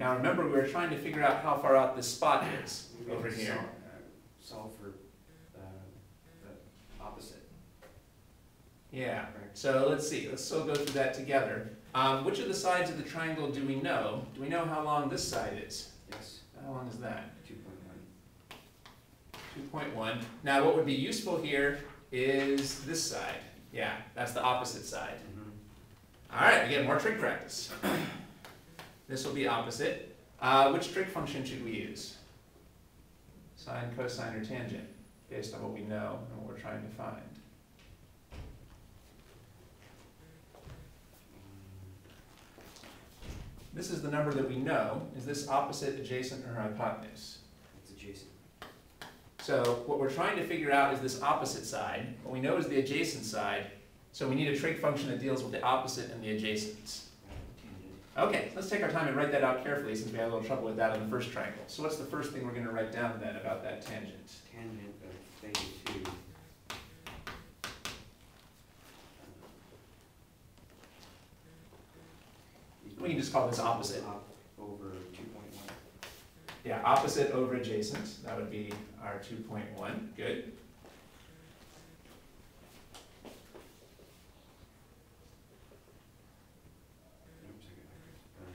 Now remember, we were trying to figure out how far out this spot is over here. Solve, uh, solve for, uh, the opposite. Yeah, Right. so let's see, let's still go through that together. Um, which of the sides of the triangle do we know? Do we know how long this side is? Yes, How long is that? two point one. Two point one. Now, what would be useful here is this side. Yeah, that's the opposite side. All right, again, more trig practice. This will be opposite. Uh, which trig function should we use? Sine, cosine, or tangent, based on what we know and what we're trying to find. This is the number that we know. Is this opposite, adjacent, or hypotenuse? It's adjacent. So what we're trying to figure out is this opposite side. What we know is the adjacent side. So we need a trig function that deals with the opposite and the adjacents. Okay, let's take our time and write that out carefully since we had a little trouble with that on the first triangle. So what's the first thing we're gonna write down then about that tangent? Tangent of theta two. We can just call this opposite. Op over two point one. Yeah, opposite over adjacent, that would be our two point one, good. Oops, I got, uh,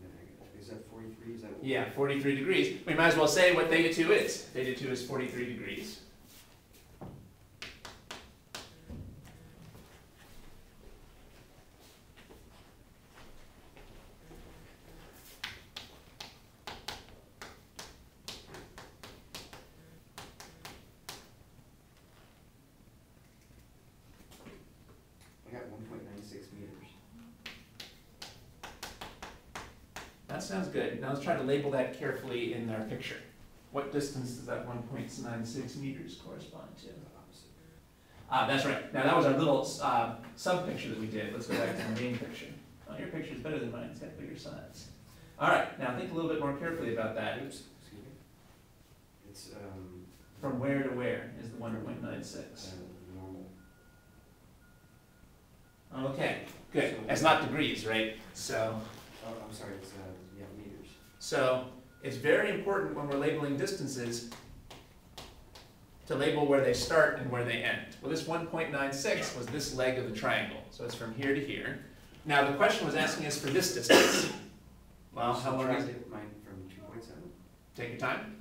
no, I got- Is that forty-three, is that? Yeah, forty-three degrees. We might as well say what theta two is. Theta two is forty-three degrees. I got one point nine six meters. That sounds good. Now let's try to label that carefully in our picture. What distance does that one point nine six meters correspond to? Ah, that's right. Now, that was our little, uh, sub-picture that we did. Let's go back to the main picture. Oh, your picture is better than mine. It's got bigger sides. All right, now think a little bit more carefully about that. Oops, excuse me. It's, um. From where to where is the one point nine six? Uh, normal. Okay, good. It's not degrees, right? So, Oh, I'm sorry, it's, uh, yeah, meters. so it's very important when we're labeling distances to label where they start and where they end. Well, this one point nine six was this leg of the triangle, so it's from here to here. Now, the question was asking us for this distance. Well, how long is it? Mine from two point seven? Take your time.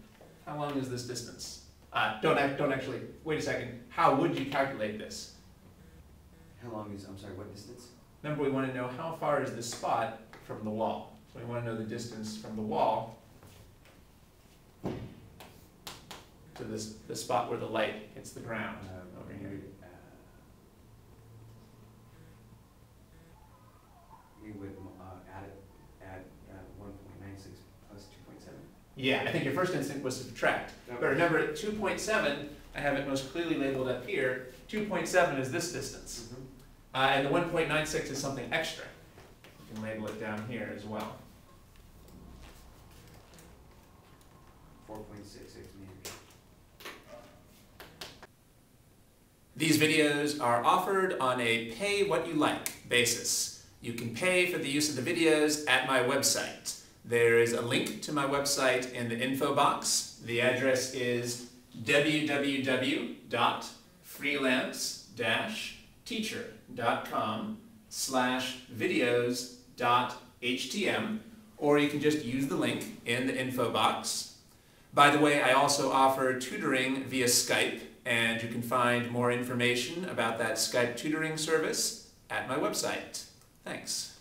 How long is this distance? Uh, don't act, don't actually, wait a second. How would you calculate this? How long is, I'm sorry, what distance? Remember, we want to know how far is this spot from the wall. So we want to know the distance from the wall to this, the spot where the light hits the ground Uh, over we here. would, uh, We would, uh, add it, add, uh, one point nine six plus two point seven. Yeah, I think your first instinct was to subtract. But remember, at two point seven, I have it most clearly labeled up here. Two point seven is this distance. Uh, and the one point nine six is something extra. You can label it down here as well. Four point six six meters. These videos are offered on a pay what you like basis. You can pay for the use of the videos at my website. There is a link to my website in the info box. The address is www.freelance-teacher.com slash videos.htm or you can just use the link in the info box. By the way, I also offer tutoring via Skype, and you can find more information about that Skype tutoring service at my website. Thanks.